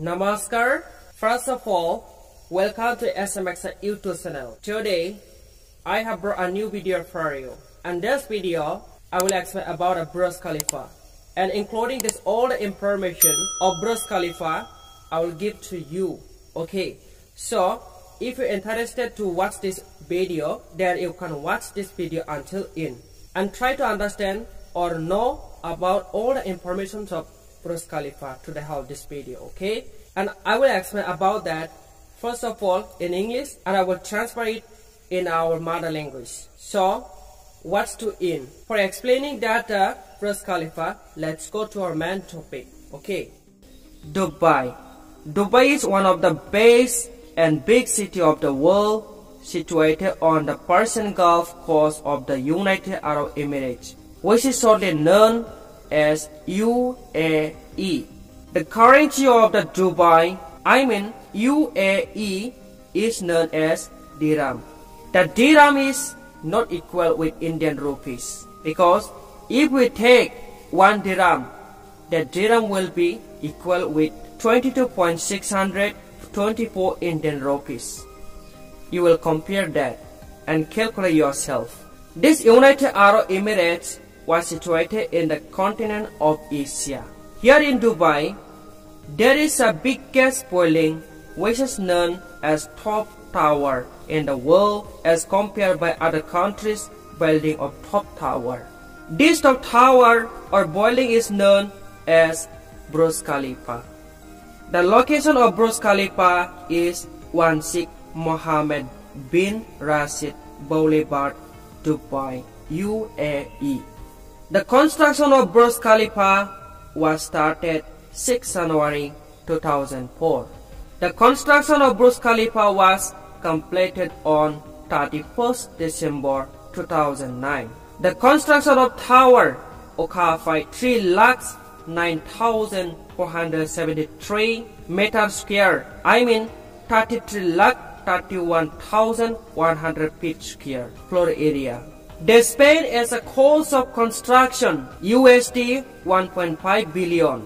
Namaskar. First of all, welcome to SN Mixer YouTube channel. Today, I have brought a new video for you. In this video, I will explain about a Burj Khalifa. And including this all the information of Burj Khalifa, I will give to you. Okay, so if you're interested to watch this video, then you can watch this video until end. And try to understand or know about all the information of Burj Khalifa to the help this video, okay? And I will explain about that first of all in English and I will transfer it in our mother language. So, what's to in? For explaining that uh, Burj Khalifa, let's go to our main topic, okay? Dubai. Dubai is one of the best and big city of the world situated on the Persian Gulf coast of the United Arab Emirates, which is shortly known as UAE. The currency of the Dubai, I mean UAE, is known as dirham. The dirham is not equal with Indian rupees because if we take one dirham, the dirham will be equal with 22.624 Indian rupees. You will compare that and calculate yourself. This United Arab Emirates was situated in the continent of Asia. Here in Dubai, there is a biggest building which is known as top tower in the world as compared by other countries building of top tower. This top tower or building is known as Burj Khalifa. The location of Burj Khalifa is 16 Mohammed bin Rashid Boulevard, Dubai, UAE. The construction of Burj Khalifa was started 6 January 2004. The construction of Burj Khalifa was completed on 31st December 2009. The construction of tower occupied 3 lakhs 9,473 meters square. I mean 33 lakh 31,100 feet square floor area. Spent as a cost of construction USD 1.5 billion.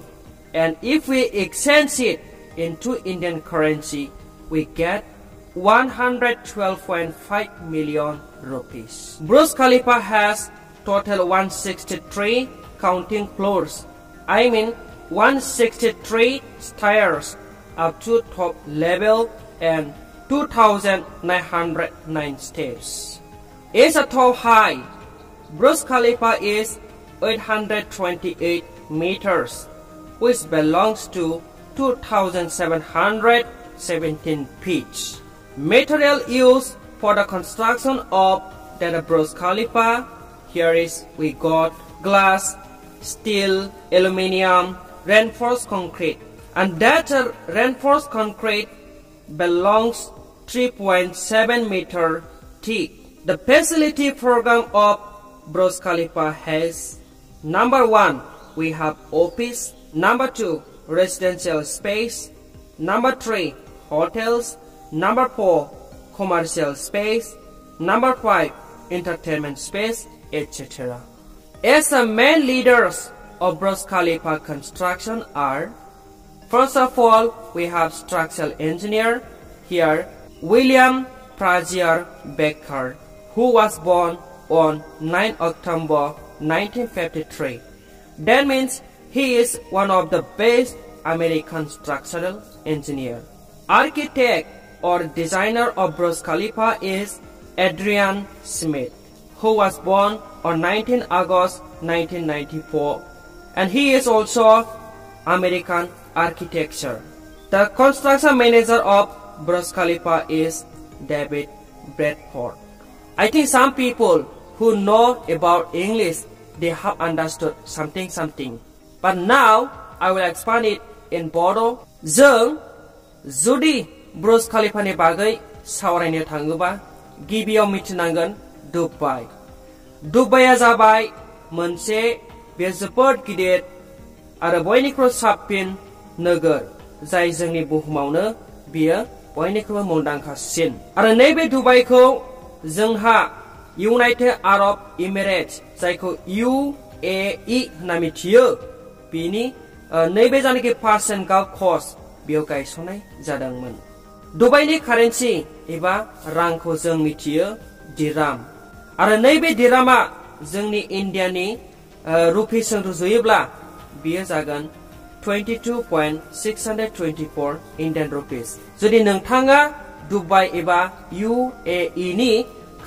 And if we exchange it into Indian currency, we get 112.5 million rupees. Burj Khalifa has total 163 counting floors. I mean 163 stairs up to top level and 2,909 steps. It's a tall high. Burj Khalifa is 828 meters, which belongs to 2,717 feet. Material used for the construction of the Burj Khalifa, here is we got glass, steel, aluminium, reinforced concrete. And that uh, reinforced concrete belongs 3.7 meter thick. The facility program of Burj Khalifa has number one, we have office. Number two, residential space. Number three, hotels. Number four, commercial space. Number five, entertainment space, etc. As the main leaders of Burj Khalifa construction are First of all, we have structural engineer here, William Frazier Baker, who was born on 9 October 1953. That means he is one of the best American structural engineer. Architect or designer of Burj Khalifa is Adrian Smith, who was born on 19 August 1994, and he is also American architecture. The construction manager of Burj Khalifa is David Bradford. I think some people who know about English, they have understood something something. But now, I will expand it in Bodo. जों जुदि ब्रुज खालिफानि बागै सावरायनो थाङोबा गिबियाव मिथिनांगोन दुबाइ दुबाइया जाबाय मोनसे बे जोबोद गिदिर आरो बयनिख्रुइ साबसिन नोगोर जाय जोंनि बुहुमावनो बियो बयनिख्रुइबो मुंदांखासिन आरो नैबे दुबाइखौ जोंहा इउनाइटेड आरब इमिरेट्स जायखौ इउ ए इ होनना मिथियो। बिनि नैबे जानाखि पार्सेन्ट गाल्फ कस्ट बेयाव गायसननाय जादोंमोन। दुबाइनि कारेन्सि एबा रांखौ जों मिथियो, दिराम। आरो नैबे दिरामा जोंनि इण्डियानि रुपिसजों रुजुयोब्ला, बेयो जागोन 22.624 इण्डियान रुपिस जुदि नोंथाङा दुबाइ एबा इउ ए इ नि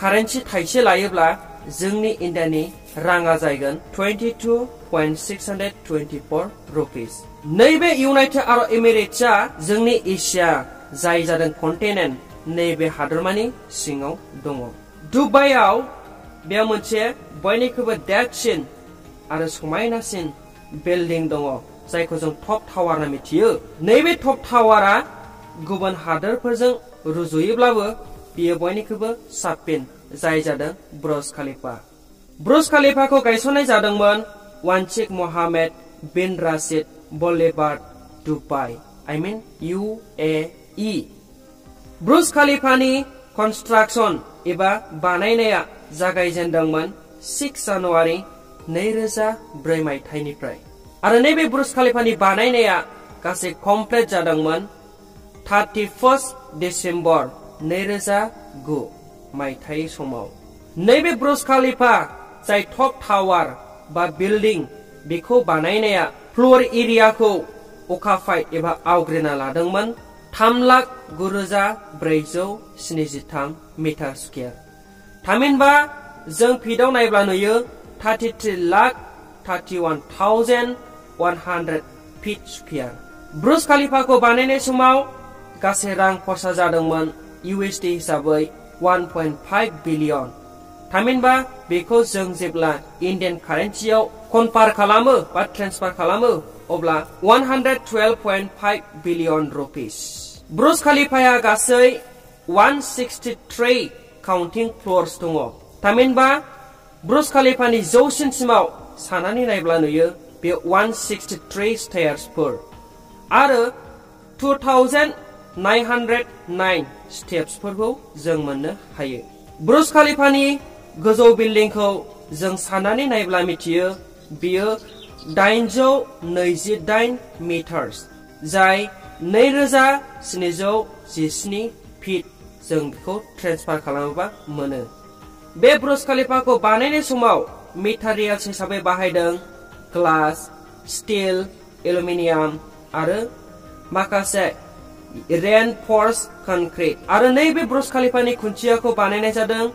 कारेन्सि थाइसे लायोब्ला जोंनि इण्डियानि राङा जागोन 22.624 रुपिस नैबे इउनाइटेड आरब एमिरेट्सआ जोंनि एसिया जाय जादों कन्टिनेन्ट नैबे हादरमानि सिङाव दङ दुबाइआव बेयाव मोनसे बयनिख्रुइबो देरसिन आरो समायनासिन बिल्डिं दङ जायखौ जों टप टावार होनना मिथियो नैबे टप टावारा गुबुन हादोरफोरजों रुजुयोब्लाबो, बियो बयनिख्रुइबो साबसिन, जाय जादों ब्रज खालिफा। ब्रज खालिफाखौ गायसननाय जादोंमोन वानचिक मोहामेद बिन राशिद बलेबार्ड दुबाइ आइ मिन इउ ए इ ब्रुज खालिफानि कनस्ट्राक्सन एबा बानायनाया जागायजेनदोंमोन सिक्स जानुवारि नैरोजा ब्रै मायथाइनिफ्राय। आरो नैबे ब्रुज खालिफानि बानायनाया गासै कमप्लिट जादोंमोन थार्टि फार्स्ट डिसेम्बर नैरोजा गु मायथाइ समाव नैबे ब्रुज खालिफा जाय टप टावार बा बिल्डिं बेखौ बानायनाया फ्लर एरियाखौ अखाफाय एबा आवग्रिना लादोंमोन थाम लाख गुरोजा ब्रैजौ स्निजिथाम मिटार स्कुवेर थामहिनबा जों फिटआव नायब्ला नुयो thirty three lakh thirty one thousand one hundred feet square Burj खालिफाखौ बानायनाय समाव गासै रां खरसा जादोंमोन। इउएसडि हिसाबै वान पइन्ट फाइभ बिलियन थामहिनबा बेखौ जों जेब्ला इण्डियान कारेन्सियाव कनभार्ट खालामो बा ट्रेन्सफार खालामो अब्ला 112.5 बिलियन रुपिस ब्रुज खालिफाया गासै 163 काउन्टिं फ्लर्स दङ। थामहिनबा ब्रुज खालिफानि जौसिनसिमाव सानानै नायब्ला नुयो बे 163 स्टेयार्सफोर आरो 2909 स्टेप्सफोरखौ जों मोननो हायो। ब्रुज खालिफानि गोजौ बिल्डिंखौ जों साननानै नायब्ला मिथियो, बियो दाइनजौ नैजिदाइन मिटार्स, जाय नैरोजा स्निजौ जिस्नि फिट जों बेखौ ट्रेन्सफार खालामोबा मोनो। बे ब्रुज खालिफाखौ बानायनाय समाव मेटारियेल्स हिसाबै बाहायदों ग्लास, स्टिल, एलुमिनियाम आरो माखासे रेनफर्स कनक्रिट आरो नैबे ब्रुज खालिफानि खुन्थियाखौ बानायनाय जादों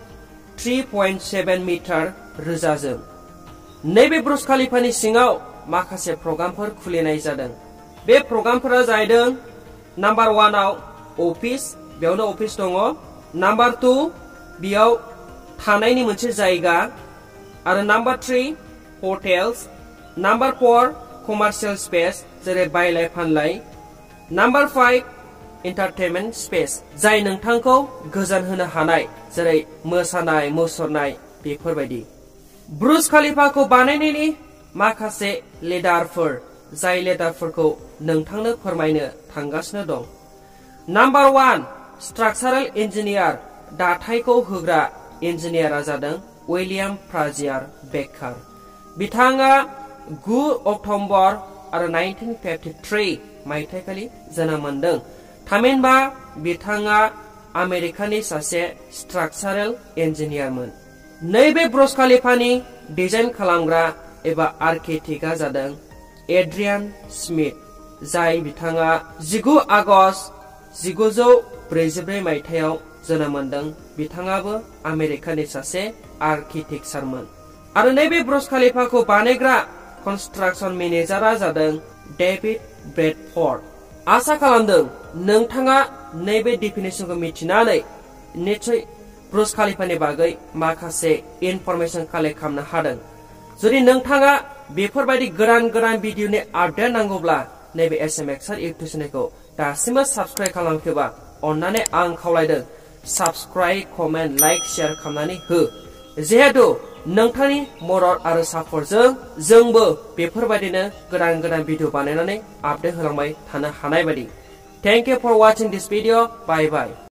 3.7 मिटार रोजाजों नैबे ब्रुज खालिफानि सिङाव माखासे प्रग्रामफोर खुलिनाय जादों बे प्रग्रामफोरा जाहैदों नाम्बार वानआव अफिस बेयावनो अफिस दङ नाम्बार टु बेयाव थानायनि मोनसे जायगा आरो number three hotels number four commercial space जेरै बायलाय फानलाय नाम्बार फाइभ एन्टारटेनमेन्ट स्पेस जाय नोंथांखौ गोजोन होनो हानाय, जेरै मोसानाय, मुसुरनाय, बेफोरबायदि। ब्रुज खालिफाखौ बानायनायनि माखासे लेदारफोर, जाय लेदारफोरखौ नोंथांनो फोरमायनो थांगासिनो दं। नाम्बार वान स्ट्राक्चारेल इन्जिनियार दाथायखौ होग्रा इन्जिनियारा जादों उइलियाम फ्राजियार बेकार बिथाङा गु अक्ट'बर आरो 1953 मायथाइखालि जोनोम मोनदों। थामहिनबा बिथाङा आमेरिकानि सासे स्ट्राक्चारेल इन्जिनियारमोन। नैबे ब्रज खालिफानि डिज़ाइन खालामग्रा एबा आर्किटेक्टआ जादों एड्रियान स्मिथ, जाय बिथाङा जिगु आगष्ट जिगुजौ ब्रैजिब्रै मायथाइयाव जोनोम मोनदों। बिथाङाबो आमेरिकानि सासे आर्किटेक्चारमोन। आरो नैबे ब्रज खालिफाखौ बानायग्रा कनस्ट्राक्सन मेनेजारा जादों डेभिड ब्रेडफर्ड। आसा खालामदों। नोंथाङा नैबे डिफिनेसनखौ मिथिनानै निसय ब्रुज खालिफानि बागै माखासे इनफरमेसन कालेक्ट खालामनो हादों। जुदि नोंथाङा बेफोरबायदि गोदान गोदान भिडिअनि आपडेट नांगौब्ला नैबे एस एम एक्सार इउटुब चेनेलखौ दासिमबो साबस्क्राइब खालामाखैबा अन्नानै आं खावलायदों। साबस्क्राइब, कमेन्ट, लाइक, शेयार खालामनानै हो। जिहेतु नोंथांनि मदद आरो सापर्टजों जोंबो बेफोरबायदिनो गोदान गोदान भिडिअ बानायनानै आपडेट होलांबाय थानो हानाय बायदि thank you for watching this video bye bye